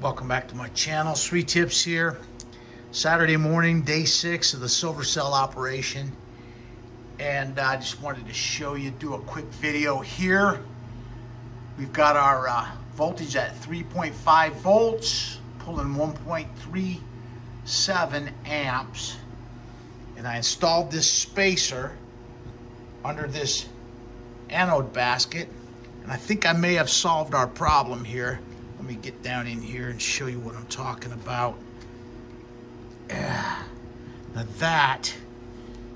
Welcome back to my channel. Sreetips here. Saturday morning, day six of the silver cell operation. And I just wanted to show you, do a quick video here. We've got our uh, voltage at 3.5 volts, pulling 1.37 amps. And I installed this spacer under this anode basket. And I think I may have solved our problem here. Let me get down in here and show you what I'm talking about. Yeah. Now that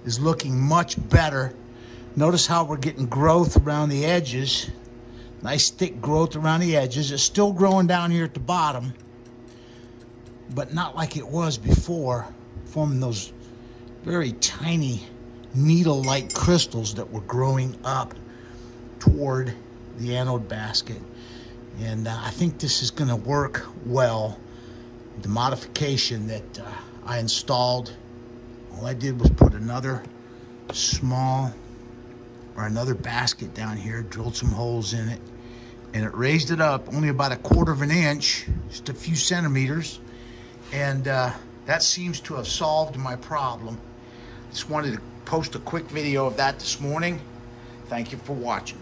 is looking much better. Notice how we're getting growth around the edges. Nice thick growth around the edges. It's still growing down here at the bottom, but not like it was before, forming those very tiny needle-like crystals that were growing up toward the anode basket. And uh, I think this is going to work well. The modification that uh, I installed, all I did was put another small or another basket down here, drilled some holes in it, and it raised it up only about a quarter of an inch, just a few centimeters. And uh, that seems to have solved my problem. Just wanted to post a quick video of that this morning. Thank you for watching.